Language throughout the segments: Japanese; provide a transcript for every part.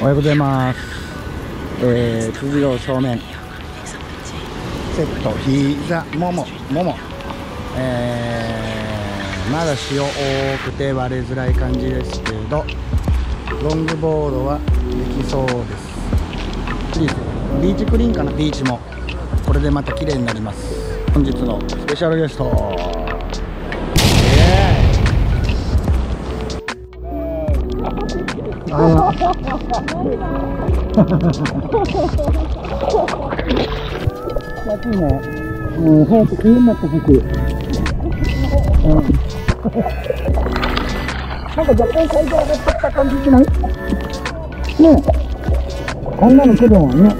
おはようございます、えー、辻堂正面。セット膝もも。もも。えー、まだ潮多くて割れづらい感じですけどロングボードはできそうです。いいですビーチクリーンかな？ビーチも。これでまた綺麗になります。本日のスペシャルゲスト。暑いねうん。早く冬になってほしい、うん、なん。か若干海上上がってきた感じしないねえこん。なの来るもん。ね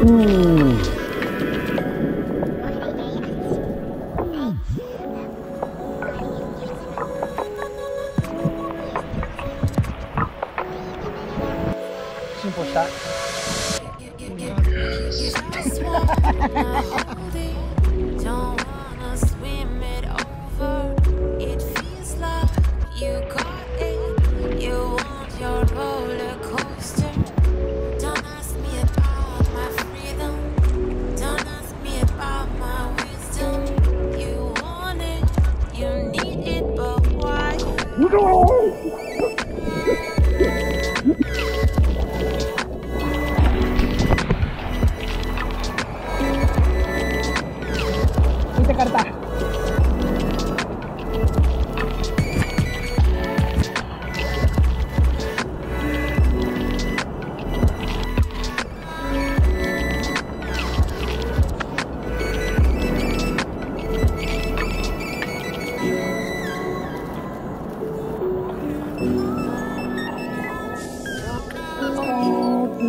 うん。住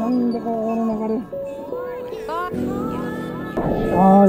なんでこの流れ。ああ、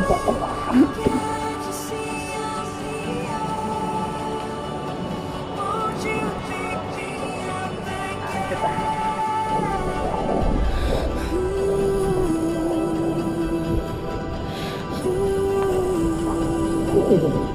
弱い。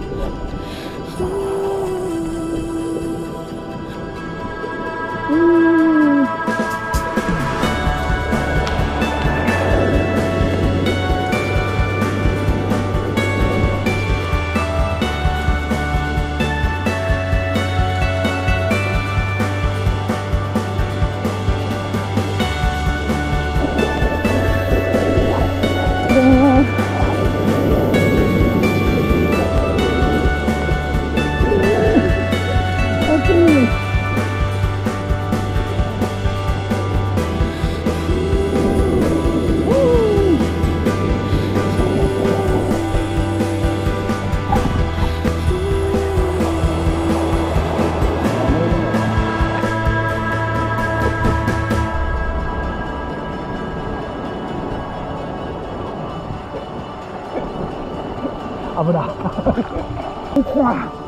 危ない。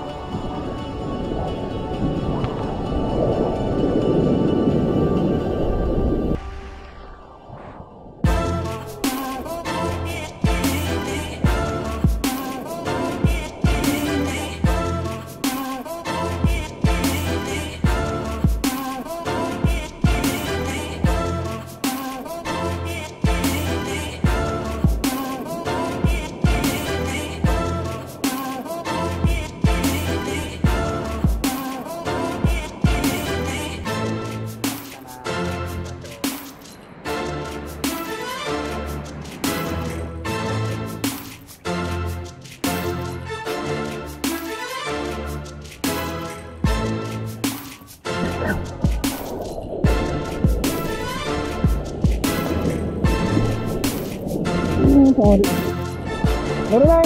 乗れない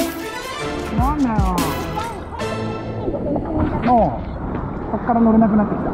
なんだよ。もうこっから乗れなくなってきた。